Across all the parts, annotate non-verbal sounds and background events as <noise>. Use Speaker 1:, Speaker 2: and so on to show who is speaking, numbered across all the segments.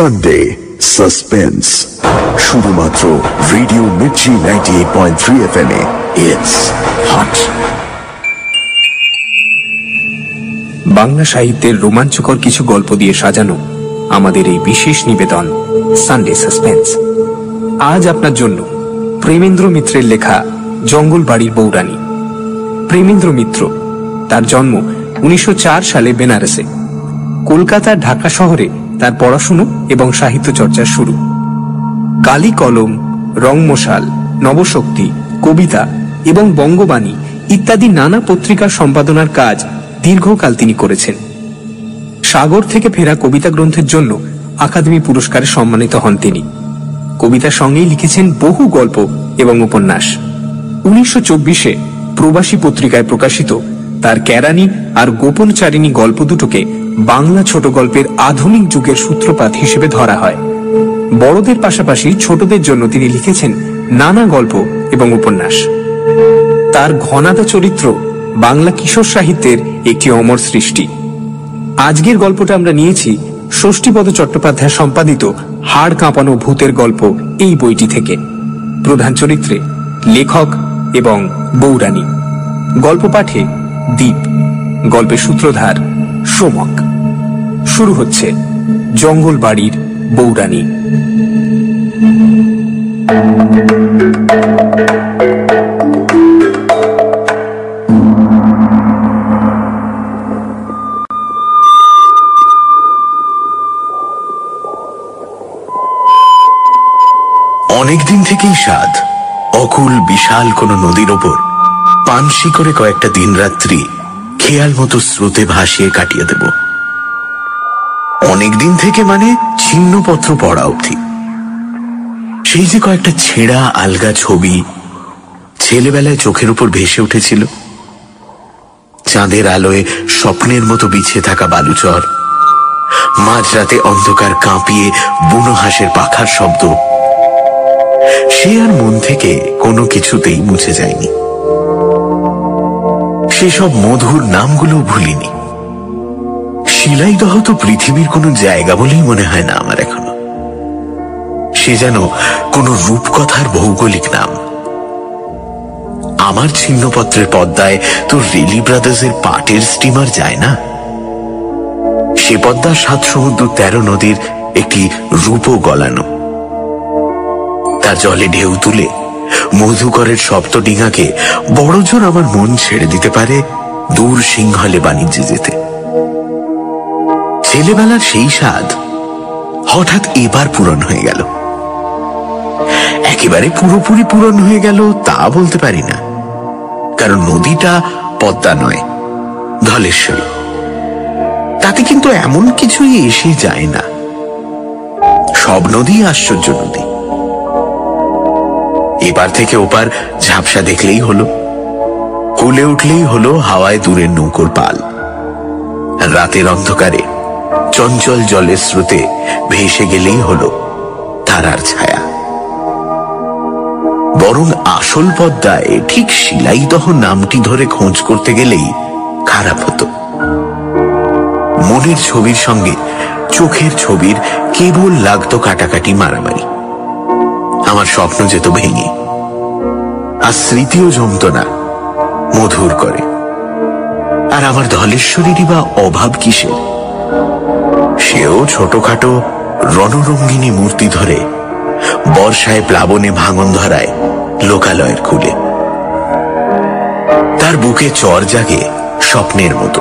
Speaker 1: Sunday suspense শুধুমাত্র radio Mirchi ninety eight point three F M A it's hot
Speaker 2: Bangla সাহিত্যের রোমাঞ্চকর কিছু গল্প দিয়ে সাজানো আমাদের এই বিশেষ নিবেদন সানডে সাসপেন্স আজ আপনার জন্য প্রেমেন্দ্র মিত্রের লেখা জঙ্গল বাড়ির বৌরানী প্রেমেন্দ্র মিত্র, তার জন্ম উনিশশো চার সালে বেনারসে কলকাতার ঢাকা শহরে তার পড়াশুনো এবং সাহিত্য চর্চার শুরু। কালি কলম, রংমশাল, নবশক্তি, কবিতা এবং বঙ্গবাণী ইত্যাদি নানা পত্রিকার সম্পাদনার কাজ দীর্ঘকাল তিনি করেছেন। সাগর থেকে ফেরা কবিতা গ্রন্থের জন্য আকাদেমি পুরস্কারে সম্মানিত হন তিনি। কবিতার সঙ্গেই লিখেছেন বহু গল্প এবং উপন্যাস। উনিশশো চব্বিশে প্রবাসী পত্রিকায় প্রকাশিত তার ক্যারানি আর গোপনচারিণী গল্প দুটোকে বাংলা ছোট গল্পের আধুনিক যুগের সূত্রপাত হিসেবে ধরা হয়। বড়দের পাশাপাশি ছোটদের জন্য তিনি লিখেছেন নানা গল্প এবং উপন্যাস। তার ঘনাদা চরিত্র বাংলা কিশোর সাহিত্যের একটি অমর সৃষ্টি। আজকের গল্পটা আমরা নিয়েছি ষষ্ঠীপদ চট্টোপাধ্যায় সম্পাদিত হাড় কাঁপানো ভূতের গল্প এই বইটি থেকে। প্রধান চরিত্রে লেখক এবং বৌরানী গল্প পাঠে দ্বীপ গল্পের সূত্রধার সোমক। শুরু হচ্ছে জঙ্গল বাড়ির বৌরানী।
Speaker 3: অনেকদিন থেকেই স্বাদ। অকুল বিশাল কোনো নদীর ওপর। পানসি করে কয়েকটা দিন রাত্রি খেয়াল মতো স্রোতে ভাসিয়ে কাটিয়ে দেব। অনেকদিন থেকে মানে ছিন্নপত্র পড়া অবধি। সেই যে কয়েকটা ছেঁড়া, আলগা ছবি ছেলেবেলায় চোখের উপর ভেসে উঠেছিল। চাঁদের আলোয় স্বপ্নের মতো বিছিয়ে থাকা বালুচর। মাঝরাতে অন্ধকার কাঁপিয়ে বুনো হাঁসের পাখার শব্দ। সে আর মন থেকে কোনো কিছুতেই মুছে যায়নি। সেসব মধুর নামগুলো ভুলিনি। শিলাইদহ তো পৃথিবীর কোনো জায়গা বলেই মনে হয় না আমার এখনও। সে যেন কোনো রূপকথার ভৌগোলিক নাম। আমার ছিন্নপত্রের পদ্মায় তো রেলি ব্রাদার্সের পাটের স্টিমার যায় না? সে পদ্মার সাত সমুদ্র তেরো নদীর একটি রূপও গলানো। তার জলে ঢেউ তুলে মধুকরের সপ্তডিঙাকে বড়জোর আমার মন ছেড়ে দিতে পারে দূর সিংহলে বাণিজ্যে যেতে। ছেলেবেলার সেই স্বাদ হঠাৎ এবার পূরণ হয়ে গেল। একেবারে পুরোপুরি পূরণ হয়ে গেল তা বলতে পারি না। কারণ নদীটা পদ্মা নয়, ধলেশ্বরী। তাতে কিন্তু এমন কিছুই এসে যায় না। সব নদী আশ্চর্য নদী। এবার থেকে ওপার ঝাপসা দেখলেই হলো। কুলে উঠলেই হলো হাওয়ায় দূরের নৌকোর পাল। রাতের অন্ধকারে, চঞ্চল জলের স্রোতে ভেসে গেলেই হলো তারার ছায়া। বরং আসল পদ্মায় ঠিক শিলাইদহ নামটি ধরে খোঁজ করতে গেলেই খারাপ হতো। মনের ছবির সঙ্গে চোখের ছবির কেবল লাগতো কাটাকাটি মারামারি। আমার স্বপ্ন যেত ভেঙে। আর স্মৃতিও জমত না মধুর করে। আর আমার ধলেশ্বরীরই বা অভাব কিসের? সেও ছোটখাটো রণরঙ্গিনী মূর্তি ধরে বর্ষায় প্লাবনে ভাঙন ধরায় লোকালয়ের খুলে তার বুকে চর জাগে স্বপ্নের মতো।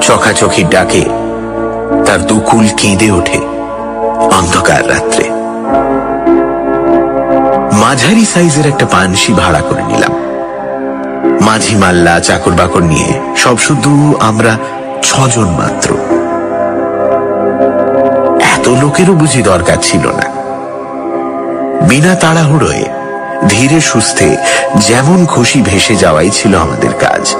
Speaker 3: চোখাচোখির ডাকে তার দুকুল কেঁদে ওঠে অন্ধকার রাত্রে। মাঝারি সাইজের একটা পানসি ভাড়া করে নিলাম। মাঝি মাল্লা, চাকর বাকর নিয়ে সব শুধু আমরা ছজন মাত্র। এত লোকেরও বুঝি দরকার ছিল না। বিনা তাড়াহুড়োয় ধীরে সুস্থে যেমন খুশি ভেসে যাওয়াই ছিল আমাদের কাজ।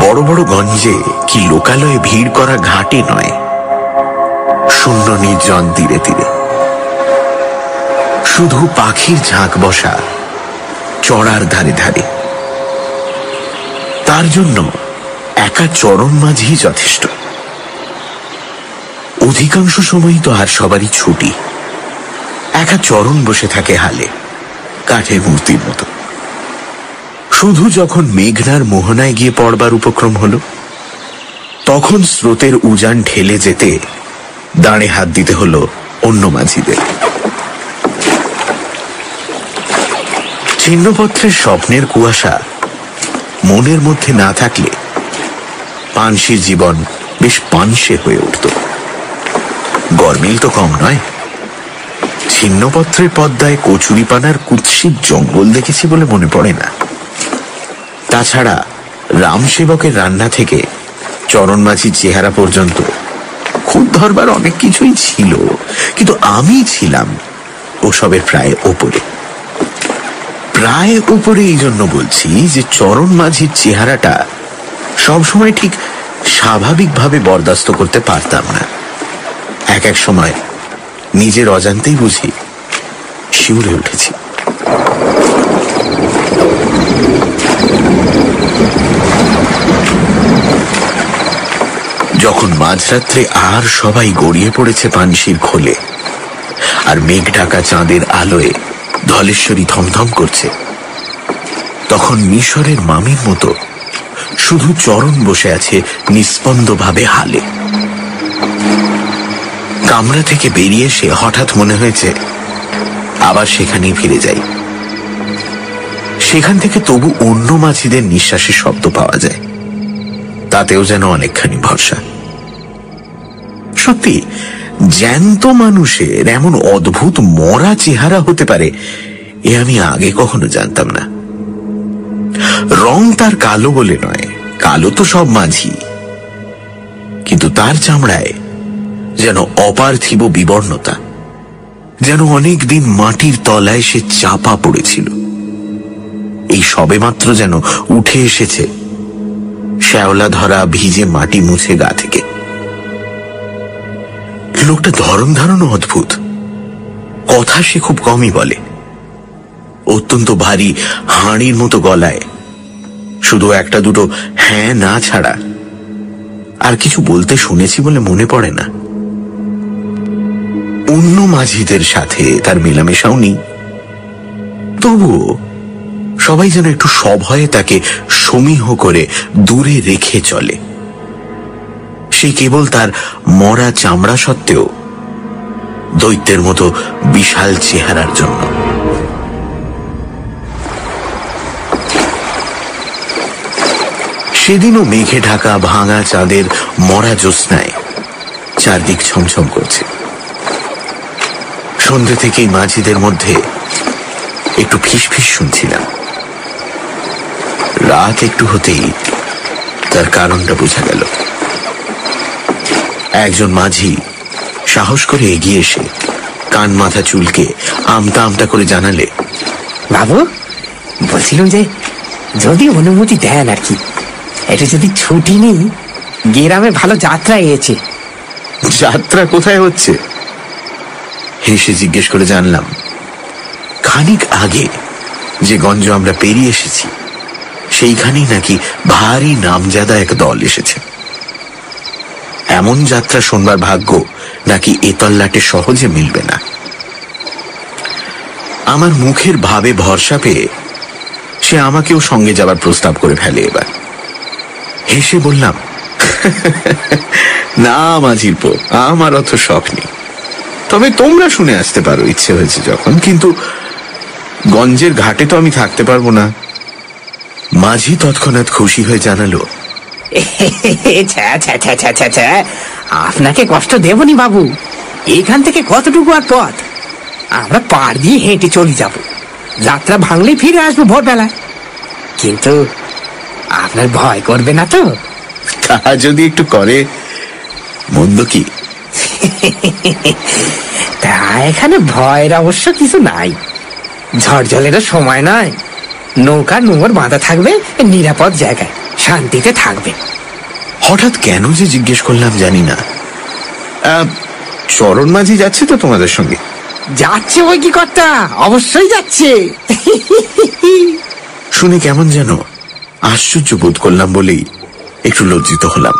Speaker 3: বড় বড় গঞ্জে কি লোকালয়ে ভিড় করা ঘাটে নয়। শূন্য নির্জন তীরে তীরে। শুধু পাখির ঝাঁক বসা, চড়ার ধারে ধারে। তার জন্য একা চরণ মাঝি যথেষ্ট। অধিকাংশ সময়ই তো আর সবারই ছুটি। একা চরণ বসে থাকে হালে কাঠের মূর্তির মতো। শুধু যখন মেঘনার মোহনায় গিয়ে পড়বার উপক্রম হলো, তখন স্রোতের উজান ঢেলে যেতে দাঁড়ে হাত দিতে হলো অন্য মাঝিদের। ছিন্নপত্রের স্বপ্নের কুয়াশা মনের মধ্যে না থাকলে পানসির জীবন বেশ পানসে হয়ে উঠত। গরমিল তো কম নয়। ছিন্নপত্রের পদ্মায় কচুরিপানার কুৎসিত জঙ্গল দেখেছি বলে মনে পড়ে না। তাছাড়া রাম সেবকের রান্না থেকে চরণ মাঝির চেহারা পর্যন্ত খুব ধরবার অনেক কিছুই ছিল, কিন্তু আমি ছিলাম ওসবের প্রায় ওপরে। প্রায় উপরে এই জন্য বলছি যে চরণ মাঝির চেহারাটা সবসময় ঠিক স্বাভাবিকভাবে বরদাস্ত করতে পারতাম না। এক এক সময় নিজের অজান্তেই বুঝি শিউরে উঠেছি। যখন মাঝরাত্রে আর সবাই গড়িয়ে পড়েছে পানশির খোলে, আর মেঘ ঢাকা চাঁদের আলোয় ধলেশ্বরী থমথম করছে। তখন মিশরের মামির মতো শুধু চরণ বসে আছে নিস্পন্দভাবে হালে। কামরা থেকে বেরিয়ে এসে হঠাৎ মনে হয়েছে, আবার সেখানেই ফিরে যাই। সেখান থেকে তবু অন্য মাছিদের নিঃশ্বাসের শব্দ পাওয়া যায়। তাতেও যেন অনেকখানি ভরসা। সত্যি জ্যান্ত মানুষের এমন অদ্ভুত মরা চেহারা হতে পারে, এ আমি আগে কখনো জানতাম না। রং তার কালো বলে নয়, কালো তো সব মাঝি। কিন্তু তার চামড়ায় যেন অপার্থিব বিবর্ণতা, যেন অনেক দিন মাটির তলায় সে চাপা পড়েছিল। এই সবেমাত্র যেন উঠে এসেছে শ্যাওলা ধরা ভিজে মাটি মুছে গা থেকে। লোকটা ধরন ধারণও অদ্ভুত। কথা সে খুব কমই বলে। অত্যন্ত ভারী হাঁড়ির মতো গলায়। শুধু একটা দুটো হ্যাঁ না ছাড়া। আর কিছু বলতে শুনেছি বলে মনে পড়ে না। অন্য মাঝিদের সাথে তার মেলামেশাও নেই। তবুও সবাই যেন একটু সভয়ে তাকে সমীহ করে দূরে রেখে চলে। সে কেবল তার মরা চামড়া সত্ত্বেও দৈত্যের মতো বিশাল চেহারার জন্য। সেদিনও মেঘে ঢাকা ভাঙা চাঁদের মরা জ্যোৎস্নায় চারদিক ছমছম করছে। সন্ধ্যে থেকেই মাঝিদের মধ্যে একটু ফিস ফিস শুনছিলাম। রাত একটু হতেই তার কারণটা বোঝা গেল। একজন মাঝি সাহস করে এগিয়ে এসে কান মাথা চুলকে আমতা আমতা করে জানালে
Speaker 4: বাবু বলছিলাম যে যদি অনুমতি দেন আর কি। এটা যদি ছুটি নেই গ্রামে ভালো যাত্রা এসেছে।
Speaker 3: যাত্রা কোথায় হচ্ছে? হেসে জিজ্ঞেস করে জানলাম খানিক আগে যে গঞ্জ আমরা পেরিয়ে এসেছি সেইখানেই নাকি ভারী নামজাদা এক দল এসেছে। এমন যাত্রা শোনবার ভাগ্য নাকি এতল্লাটে সহজে মিলবে না। আমার মুখের ভাবে ভরসা পেয়ে সে আমাকেও সঙ্গে যাবার প্রস্তাব করে ফেলে এবার। হেসে বললাম, না মাঝির পো আমার অত শখ নেই। তবে তোমরা শুনে আসতে পারো, ইচ্ছে হয়েছে যখন, কিন্তু গঞ্জের ঘাটে তো আমি থাকতে পারব না। মাঝি তৎক্ষণাৎ খুশি হয়ে জানালো <laughs>
Speaker 4: ছ্যা, ছ্যা, ছ্যা, ছ্যা, ছ্যা, ছ্যা। আপনাকে কষ্ট দেবনি বাবু। এখান থেকে কতটুকু আর পথ? আমরা পার দিয়ে হেঁটে চলে যাব। যাত্রা ভাঙলেই ফিরে আসব ভোরবেলায়। কিন্তু আপনার ভয় করবে না তো?
Speaker 3: তা যদি একটু করে মন্দ কি? <laughs>
Speaker 4: তা এখানে ভয়ের অবশ্য কিছু নাই। ঝড় জলেরও সময় নয়। নৌকা নোংর বাঁধা থাকবে নিরাপদ জায়গায়। শান্তিতে থাকবে।
Speaker 3: হঠাৎ কেন যে জিজ্ঞেস করলাম জানি না। চরণ মাঝি যাচ্ছে তো তোমাদের সঙ্গে?
Speaker 4: যাচ্ছে ওই কি কর্তা? অবশ্যই যাচ্ছে।
Speaker 3: শুনে কেমন যেন আশ্চর্য বোধ করলাম বলেই একটু লজ্জিত হলাম।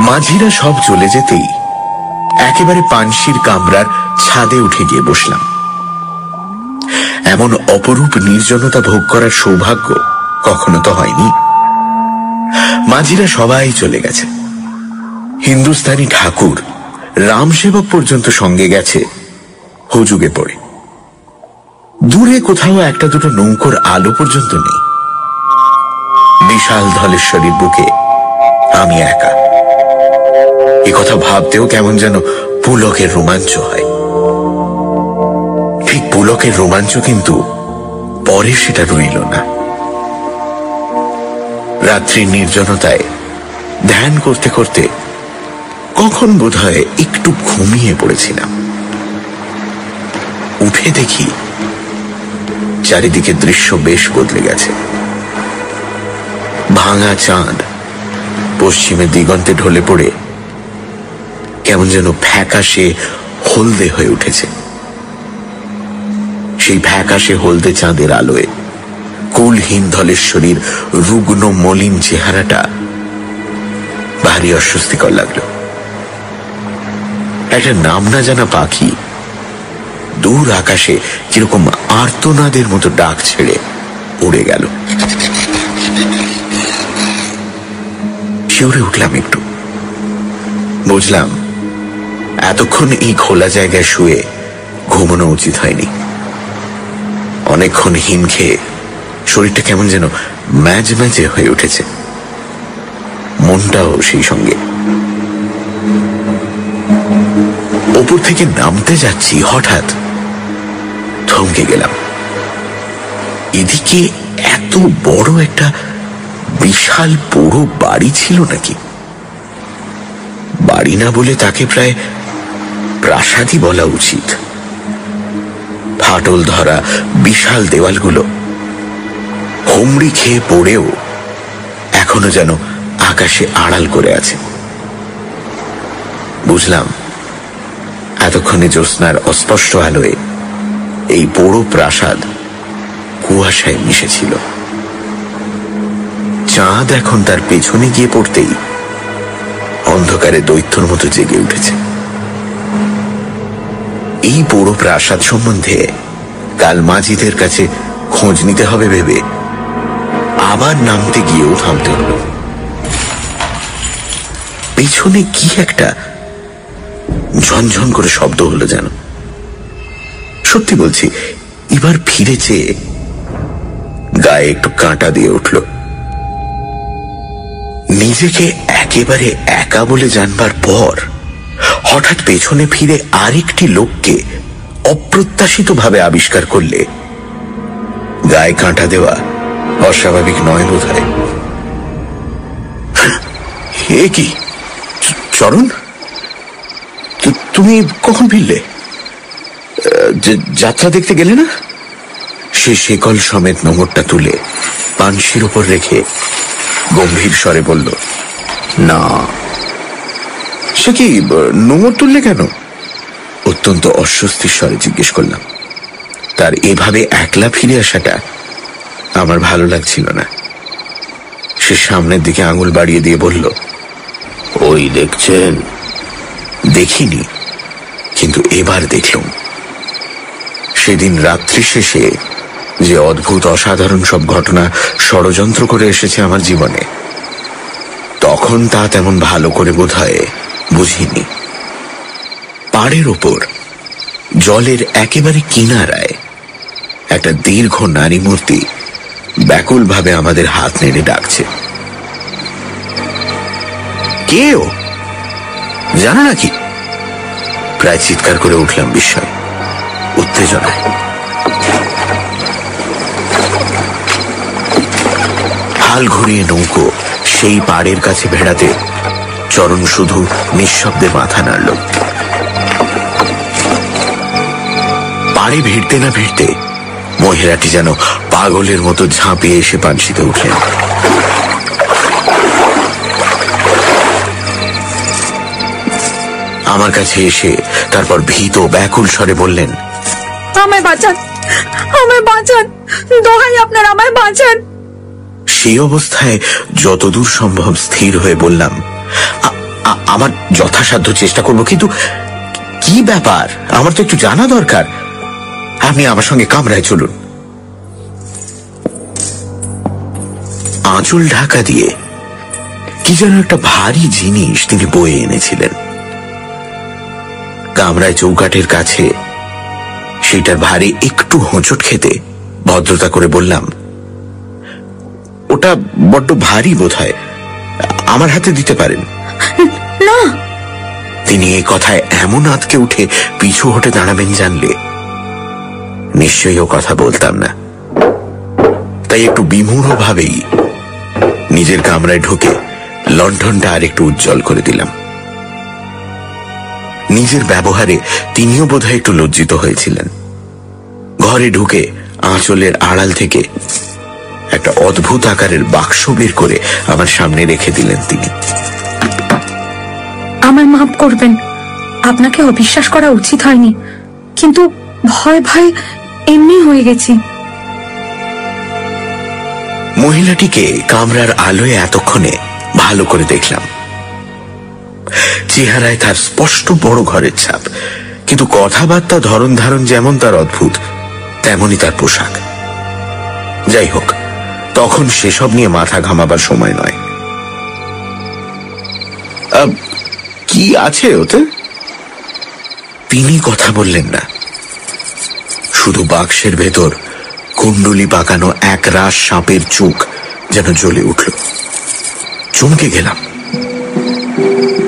Speaker 3: মাঝিরা সব চলে যেতেই একেবারে পানসির কামরার ছাদে উঠে গিয়ে বসলাম। এমন অপরূপ নির্জনতা ভোগ করার সৌভাগ্য কখনো তো হয়নি। মাঝিরা সবাই চলে গেছে। হিন্দুস্তানি ঠাকুর রামসেবক পর্যন্ত সঙ্গে গেছে, হুজুগে পড়ে। দূরে কোথাও একটা দুটো নৌকোর আলো পর্যন্ত নেই। বিশাল ধলেশ্বরীর বুকে আমি একা। কথা ভাবতেও কেমন যেন পুলকের রোমাঞ্চ হয়। পুলকের রোমাঞ্চ কিন্তু পরে সেটা রইল না। রাত্রির নির্জনতায় ধ্যান করতে করতে কখন বোধ একটু ঘুমিয়ে পড়েছিলাম। উঠে দেখি চারিদিকে দৃশ্য বেশ বদলে গেছে। ভাঙা চাঁদ পশ্চিমে দিগন্তে ঢলে পড়ে কেমন যেন ফ্যাকাশে হলদে হয়ে উঠেছে। সেই ফ্যাকাশে হলদে চাঁদের আলোয়। কুলহীন ধলেশ্বরীর রুগ্ন মলিন চেহারাটা ভারী অস্বস্তিকর লাগল। একটা নাম না জানা পাখি দূর আকাশে কীরকম আর্তনাদের মতো ডাক ছেড়ে উড়ে গেল। শিউরে উঠলাম একটু। বুঝলাম, এতক্ষণ এই খোলা জায়গায় শুয়ে ঘুমানো উচিত হয়নি। অনেকক্ষণ হিম খেয়ে শরীরটা কেমন যেন ম্যাজ ম্যাজে হয়ে উঠেছে। মনটাও সেই সঙ্গে। ওপর থেকে নামতে যাচ্ছি, হঠাৎ থমকে গেলাম। এদিকে এত বড় একটা বিশাল বড় বাড়ি ছিল নাকি? বাড়ি না বলে তাকে প্রায় প্রাসাদই বলা উচিত। ফাটল ধরা বিশাল দেওয়ালগুলো। হুমড়ি খেয়ে পড়েও এখনও যেন আকাশে আড়াল করে আছে। বুঝলাম, এতক্ষণে জ্যোৎস্নার অস্পষ্ট আলোয় এই বড় প্রাসাদ কুয়াশায় মিশেছিল। চাঁদ এখন তার পেছনে গিয়ে পড়তেই অন্ধকারে দৈত্যর মতো জেগে উঠেছে। এই বড় প্রাসাদ সম্বন্ধে কাল মাঝিদের কাছে খোঁজ নিতে হবে ভেবে। আবার নামতে গিয়েও থামতে হলো। পেছনে কি একটা ঝনঝন করে শব্দ হলো যেন। সত্যি বলছি, এবার ফিরে চেয়ে গায়ে একটু কাঁটা দিয়ে উঠল। নিজেকে একেবারে একা বলে জানবার পর হঠাৎ পেছনে ফিরে আরেকটি লোককে অপ্রত্যাশিতভাবে আবিষ্কার করলে। গায়ে কাঁটা দেওয়া অস্বাভাবিক নয় বোধ হয় কি? চরণ? তুমি কখন ফিরলে? যাত্রা দেখতে গেলে না? সে শেকল সমেত নোংরটা তুলে পানসির উপর রেখে গম্ভীর স্বরে বলল, না। সে কি নোংর তুললে কেন? অত্যন্ত অস্বস্তির স্বরে জিজ্ঞেস করলাম। তার এভাবে একলা ফিরে আসাটা আমার ভালো লাগছিল না। সে সামনের দিকে আঙুল বাড়িয়ে দিয়ে বলল, ওই দেখছেন? দেখিনি, কিন্তু এবার দেখলুম। সেদিন রাত্রি শেষে যে অদ্ভুত, অসাধারণ সব ঘটনা ষড়যন্ত্র করে এসেছে আমার জীবনে, তখন তা তেমন ভালো করে বোধ হয় বুঝিনি। পাড়ের ওপর, জলের একেবারে কিনারায়, একটা দীর্ঘ নারী মূর্তি ব্যাকুলভাবে আমাদের হাত নেড়ে ডাকছে। কেও জানো নাকি প্রায় চিৎকার করে উঠলাম বিস্ময়, উত্তেজনায়। হাল ঘুরিয়ে নৌকো সেই পাড়ের কাছে ভেড়াতে চরণ শুধু নিঃশব্দে মাথা নাড়ল। পাড়ে ভিড়তে না ভিড়তে মহিলাটি যেন পাগলের মতো ঝাঁপিয়ে এসে পানসিতে উঠলেন। আমার কাছে এসে তারপর ভীত ব্যাকুল স্বরে বললেন
Speaker 5: আমায় বাঁচান আমায় বাঁচান দোহাই আপনার আমায় বাঁচান।
Speaker 3: সেই অবস্থায় যতদূর সম্ভব স্থির হয়ে বললাম "আ- আ- আমার যথাসাধ্য চেষ্টা করব, কিন্তু কি ব্যাপার? আমার তো একটু জানা দরকার। আপনি আমার সঙ্গে কামরায় চলুন। আঁচল ঢাকা দিয়ে কি যেন একটা ভারী জিনিস তিনি বয়ে এনেছিলেন। কামরায় চৌকাঠের কাছে সেটার ভারে একটু হোঁচট খেতে ভদ্রতা করে বললাম, ওটা বড্ড ভারী বোধ হয় আমার হাতে দিতে পারেন।
Speaker 5: না।
Speaker 3: তিনি এই কথায় এমন আতকে উঠে পিছু হটে দাঁড়াবেন জানলে। নিশ্চয়ই ও কথা বলতাম না। তাই একটু বিমূঢ় ভাবেই নিজের কামরায় ঢুকে লণ্ঠনটা আর একটু উজ্জ্বল করে দিলাম। নিজের ব্যবহারে তিনিও বোধহয় একটু লজ্জিত হয়েছিলেন। ঘরে ঢুকে আঁচলের আড়াল থেকে একটা অদ্ভুত আকারের বাক্স বের করে আমার সামনে রেখে দিলেন তিনি।
Speaker 5: আমার মাফ করবেন। আপনাকে অবিশ্বাস করা উচিত হয়নি। কিন্তু ভয় ভয় এমনি হয়ে গেছি।
Speaker 3: মহিলাটিকে কামরার আলোয় এতক্ষণে ভালো করে দেখলাম। চেহারায় তার স্পষ্ট বড় ঘরের ছাপ। কিন্তু কথাবার্তা ধরন ধারণ যেমন তার অদ্ভুত তেমনই তার পোশাক। যাই হোক তখন সেসব নিয়ে মাথা ঘামাবার সময় নয়। কি আছে ওতে? তিনি কথা বললেন না। শুধু বাক্সের ভেতর কুণ্ডলি পাকানো এক রাস সাপের চোখ যেন জ্বলে উঠল। চমকে গেলাম।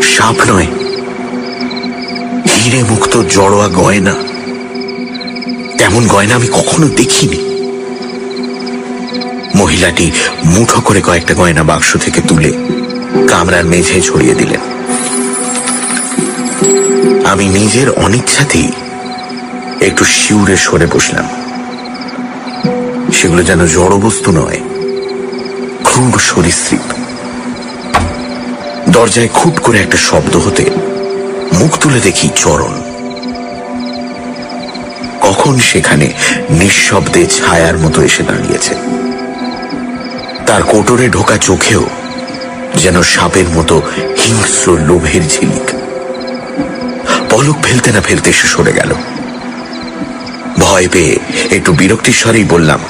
Speaker 3: সাপ নয়, হিরে মুক্ত জড়োয়া গয়না। তেমন গয়না আমি কখনো দেখিনি। মহিলাটি মুঠো করে কয়েকটা গয়না বাক্স থেকে তুলে কামরার মেঝে ছড়িয়ে দিলেন। আমি নিজের অনিচ্ছাতেই একটু শিউরে সরে বসলাম। সেগুলো যেন জড়বস্তু নয়, ক্রূর সরীসৃপ। দরজায় খুব করে একটা শব্দ হতে মুখ তুলে দেখি চরণ। কখন সেখানে নিঃশব্দে ছায়ার মতো এসে দাঁড়িয়েছে। তার কোটরে ঢোকা চোখেও যেন সাপের মতো হিংস্র লোভের ঝিলিক। পলক ফেলতে না ফেলতে সে সরে গেল। ভয় পেয়ে একটু বিরক্তির স্বরেই বললাম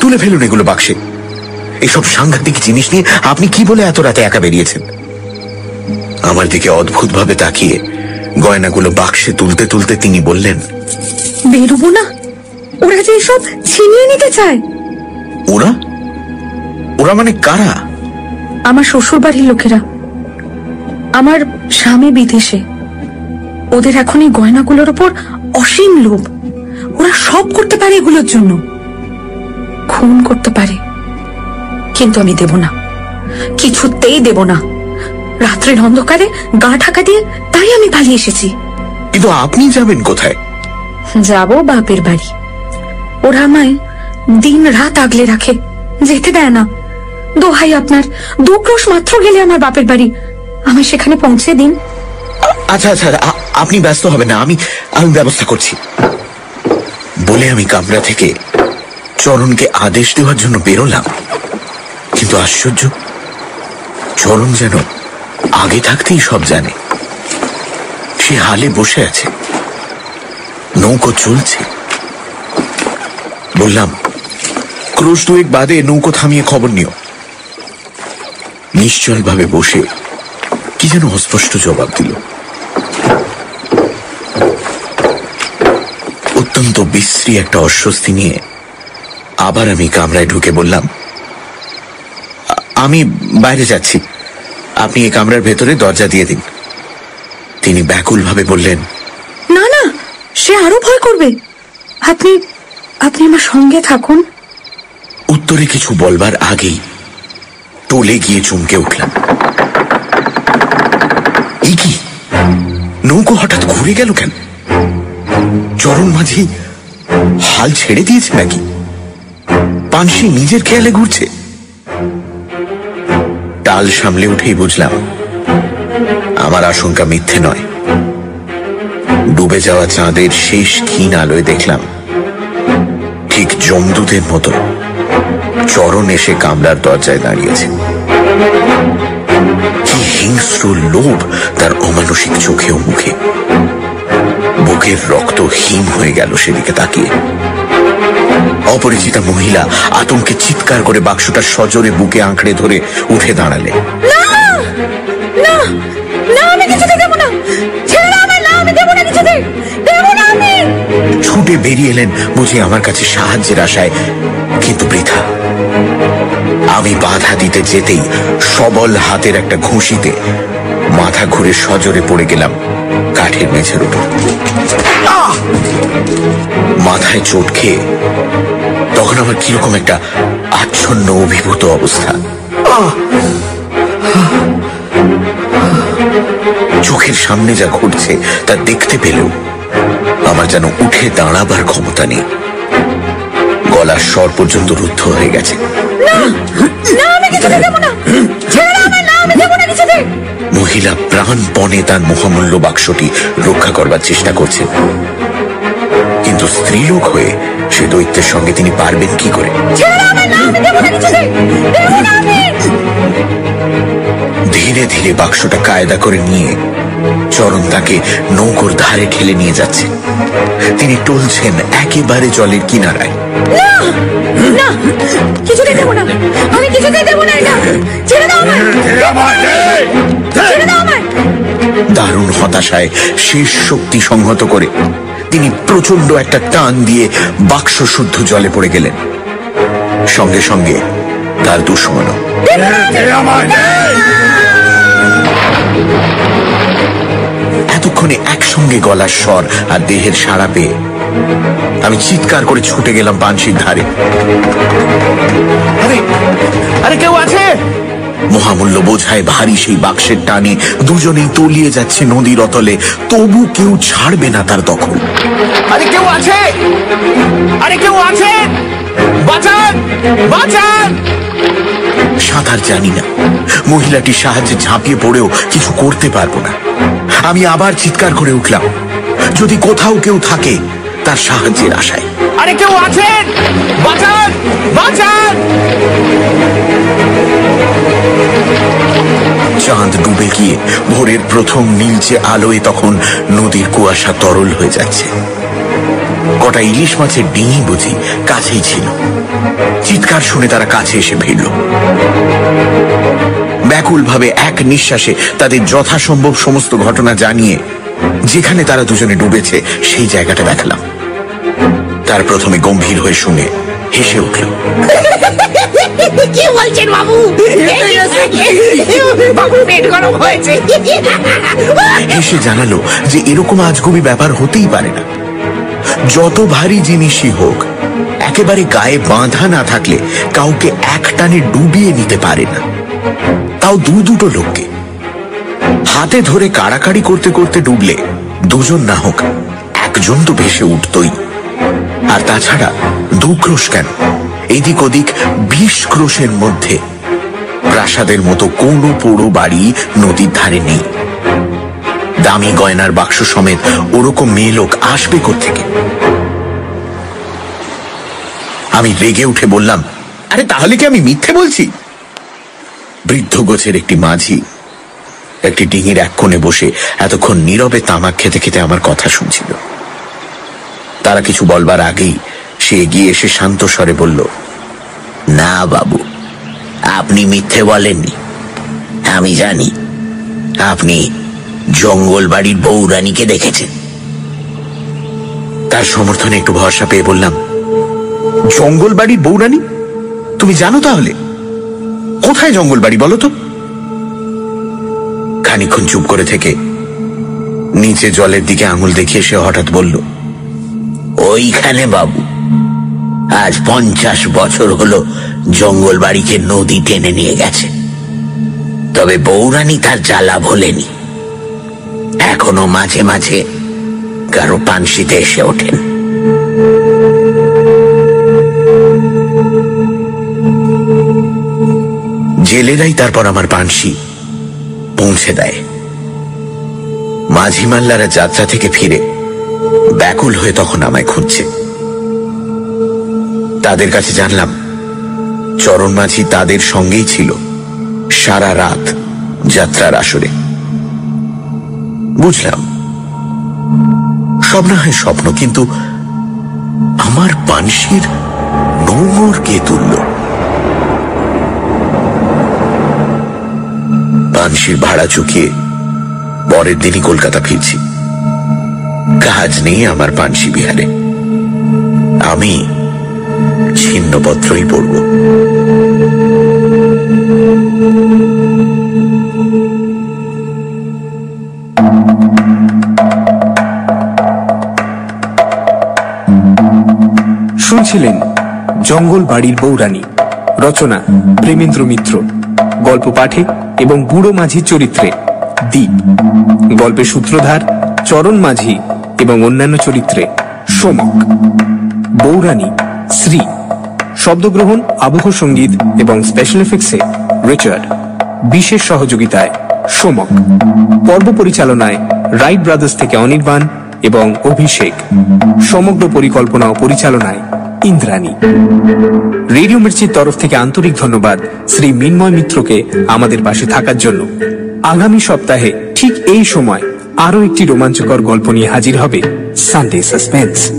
Speaker 3: তুলে ফেলুন এগুলো বাক্সে। এসব সাংঘাতিক জিনিস নিয়ে আপনি কি বলে এত রাতে একা বেরিয়েছেন? আমার দিকে অদ্ভুতভাবে তাকিয়ে গয়নাগুলো বাক্সে তুলতে তুলতে তিনি বললেন
Speaker 5: বেরোবো না? ওরা যে এসব ছিনিয়ে নিতে চায়?
Speaker 3: ওরা? ওরা মানে কারা?
Speaker 5: আমার শ্বশুর বাড়ির লোকেরা। আমার স্বামী বিদেশে। ওদের এখন এই গয়নাগুলোর ওপর অসীম লোভ। ওরা সব করতে পারে এগুলোর জন্য। খুন করতে পারে। কিন্তু আমি দেব না। কিছুতেই দেব না। রাত্রের অন্ধকারে গা ঢাকা দিয়ে তাই আমি পালিয়ে এসেছি।
Speaker 3: কিন্তু আপনি যাবেন কোথায়?
Speaker 5: যাব বাপের বাড়ি। ওরা আমায় দিন রাত আগলে রাখে। যেতে দেয় না। দোহাই আপনার। দু ক্রোশ মাত্র গেলে আমার বাপের বাড়ি। আমায় সেখানে পৌঁছে দিন।
Speaker 3: আচ্ছা আচ্ছা আপনি ব্যস্ত হবেন না। আমি আমি ব্যবস্থা করছি। বলে আমি কামরা থেকে চরণকে আদেশ দেওয়ার জন্য বেরোলাম। কিন্তু আশ্চর্য, চরণ যেন আগে থাকতেই সব জানে। সে হালে বসে আছে। নৌকো চলছে। বললাম, ক্রোশ দুয়েক বাদে নৌকো থামিয়ে খবর নিও। নিশ্চলভাবে বসে কি যেন অস্পষ্ট জবাব দিল। অত্যন্ত বিশ্রী একটা অস্বস্তি নিয়ে আবার আমি কামরায় ঢুকে বললাম আমি বাইরে যাচ্ছি। আপনি এই কামরার ভেতরে দরজা দিয়ে দিন। তিনি ব্যাকুলভাবে বললেন
Speaker 5: না না সে আরও ভয় করবে। আপনি আপনি আমার সঙ্গে থাকুন।
Speaker 3: উত্তরে কিছু বলবার আগেই টলে গিয়ে চমকে উঠলাম। কি? নৌকো হঠাৎ ঘুরে গেল কেন? চরণ মাঝি হাল ছেড়ে দিয়েছে নাকি? পানসি নিজের খেয়ালে ঘুরছে। টাল সামলে উঠেই বুঝলাম, আমার আশঙ্কা মিথ্যে নয়। ডুবে যাওয়া চাঁদের শেষ ক্ষীণ আলোয় দেখলাম, ঠিক জমদূতের মতো। চরণ এসে কামরার দরজায় দাঁড়িয়েছে। কি হিংস্র লোভ তার অমানসিক চোখে ও মুখে। বুকের রক্ত হিম হয়ে গেল সেদিকে তাকিয়ে। অপরিচিতা মহিলা আতঙ্কে চিৎকার করে বাক্সটা সজোরে বুকে আঁকড়ে ধরে উঠে দাঁড়ালে। ছুটে বেরিয়ে এলেন বুঝি আমার কাছে সাহায্যের আশায় কিন্তু বৃথা। আমি বাধা দিতে যেতেই সবল হাতের একটা ঘুষিতে মাথা ঘুরে সজোরে পড়ে গেলাম কাঠের মেঝের উপর। মাথায় চোট খেয়ে তখন আমার কীরকম একটা আচ্ছন্ন অভিভূত অবস্থা। চোখের সামনে যা ঘটছে তা দেখতে পেলেও আমার যেন উঠে দাঁড়াবার ক্ষমতা নেই। গলার স্বর পর্যন্ত রুদ্ধ হয়ে গেছে।
Speaker 5: না আমি কিছুতে দেবো না। ছেড়ে দাও আমায়, না আমি দেবো না কিছুতে।
Speaker 3: মহিলা প্রাণপণে তার মহামূল্য বাক্সটি রক্ষা করবার চেষ্টা করছেন কিন্তু স্ত্রীলোক হয়ে সে দৈত্যের সঙ্গে তিনি পারবেন কি করে? ধীরে ধীরে বাক্সটা কায়দা করে নিয়ে চরণ তাকে নৌকোর ধারে ঠেলে নিয়ে যাচ্ছে। তিনি টলছেন একেবারে জলের কিনারায়।
Speaker 5: না কিছুতে দেবো না। আমি কিছুতে দেবো না এটা। ছেড়ে দাও আমায়। ছেড়ে দাও আমায়।
Speaker 3: দারুণ হতাশায় শেষ শক্তি সংহত করে তিনি প্রচণ্ড একটা টান দিয়ে বাক্স শুদ্ধ জলে পড়ে গেলেন। সঙ্গে সঙ্গে তার দুশ্মনও এতক্ষণে একসঙ্গে গলার স্বর আর দেহের সাড়া পেয়ে আমি চিৎকার করে ছুটে গেলাম পানসির ধারে।
Speaker 4: আরে কেউ আছে?
Speaker 3: মহামূল্য বোঝায় ভারী সেই বাক্সের টানে দুজনেই তলিয়ে যাচ্ছে নদীর অতলে, তবু কেউ ছাড়বে না তার দখল।
Speaker 4: আরে কেউ আছে? আরে কেউ আছে? বাঁচান বাঁচান!
Speaker 3: সাঁতার জানি না। মহিলাটির সাহায্যে ঝাঁপিয়ে পড়েও কিছু করতে পারব না। আমি আবার চিৎকার করে উঠলাম। যদি কোথাও কেউ থাকে তার সাহায্যের আশায়।
Speaker 4: আরে কেউ আছেন? বাঁচান! বাঁচান!
Speaker 3: চাঁদ ডুবে গিয়ে ভোরের প্রথম নীলচে আলোয় তখন নদীর কুয়াশা তরল হয়ে যাচ্ছে। কটা ইলিশ মাছের ডিঙি বুঝি কাছেই ছিল। চিৎকার শুনে তারা কাছে এসে ভিড়ল ব্যাকুলভাবে এক নিঃশ্বাসে তাদের যথাসম্ভব সমস্ত ঘটনা জানিয়ে যেখানে তারা দুজনে ডুবেছে সেই জায়গাটা দেখালাম। তার প্রথমে গম্ভীর হয়ে শুনে হেসে উঠল।
Speaker 6: কি বলছেন বাবু? বাবু পেট গরম হয়েছে।
Speaker 3: হেসে জানালো যে এরকম আজগুবি ব্যাপার হতেই পারে না। যত ভারী জিনিসই হোক একেবারে গায়ে বাঁধা না থাকলে কাউকে এক টানে ডুবিয়ে নিতে পারে না। তাও দু দুটো লোককে। হাতে ধরে কাড়াকাড়ি করতে করতে ডুবলে দুজন না হোক একজন তো ভেসে উঠতই। আর তাছাড়া দু ক্রোশ কেন? এদিক ওদিক বিশ ক্রোশের মধ্যে। প্রাসাদের মতো কোনো পোড়ো বাড়ি নদীর ধারে নেই। দামি গয়নার বাক্স সমেত ওরকম মেয়ে লোক আসবে থেকে আমি রেগে উঠে বললাম, আরে তাহলে কি আমি মিথ্যে বলছি? বৃদ্ধ গোছের একটি মাঝি একটি ডিঙির এক কোণে বসে এতক্ষণ নীরবে তামাক খেতে খেতে আমার কথা শুনছিল। তারা কিছু বলবার আগেই সে এগিয়ে এসে শান্ত স্বরে বলল, না, বাবু, আপনি মিথ্যে বলেননি। আমি জানি, আপনি জঙ্গল বাড়ির বৌরানীকে দেখেছেন। তার সমর্থনে একটু ভরসা পেয়ে বললাম জঙ্গল বাড়ির বৌরানী তুমি জানো তাহলে? কোথায় জঙ্গল বাড়ি বলো তো? খানিক্ষণ চুপ করে থেকে। নিচে জলের দিকে আঙুল দেখিয়ে সে হঠাৎ বলল, ওইখানে বাবু, আজ পঞ্চাশ বছর হলো জঙ্গল বাড়িকে নদী টেনে নিয়ে গেছে। তবে বৌরানী তার জ্বালা ভোলেনি। এখনও মাঝে মাঝে কারও পানসিতে এসে ওঠেন। জেলেরাই তারপর আমার পানসি পৌঁছে দেয়। মাঝি মাল্লারা যাত্রা থেকে ফিরে ব্যাকুল হয়ে তখন আমায় খুঁজছে। তাদের কাছে জানলাম, চরণ মাঝি তাদের সঙ্গেই ছিল সারা রাত যাত্রার আসরে। বুঝলাম, সব না হয় স্বপ্ন, কিন্তু আমার পানসির নোংর কে তুলল? পানসির ভাড়া চুকিয়ে পরের দিনই কলকাতা ফিরছি। কাজ নেই আমার পানসি বিহারে। আমি ছিন্নপত্রই পড়ব
Speaker 2: শুনছিলেন জঙ্গল বাড়ির বৌরানী রচনা প্রেমেন্দ্র মিত্র, গল্প পাঠে এবং বুড়ো মাঝি চরিত্রে দ্বীপ গল্পের সূত্রধার চরণ মাঝি এবং অন্যান্য চরিত্রে সোমক। বৌরানী শ্রী। শব্দগ্রহণ, আবহ সংগীত এবং স্পেশাল এফেক্টসে রিচার্ড। বিশেষ সহযোগিতায় সোমক। পর্ব পরিচালনায় রাইট ব্রাদার্স থেকে অনির্বাণ এবং অভিষেক। সমগ্র পরিকল্পনা ও পরিচালনায় ইন্দ্রাণী। রেডিও মির্চির তরফ থেকে আন্তরিক ধন্যবাদ শ্রী মিন্ময় মিত্রকে আমাদের পাশে থাকার জন্য। আগামী সপ্তাহে ঠিক এই সময় আরও একটি রোমাঞ্চকর গল্প নিয়ে হাজির হবে সানডে সাসপেন্স।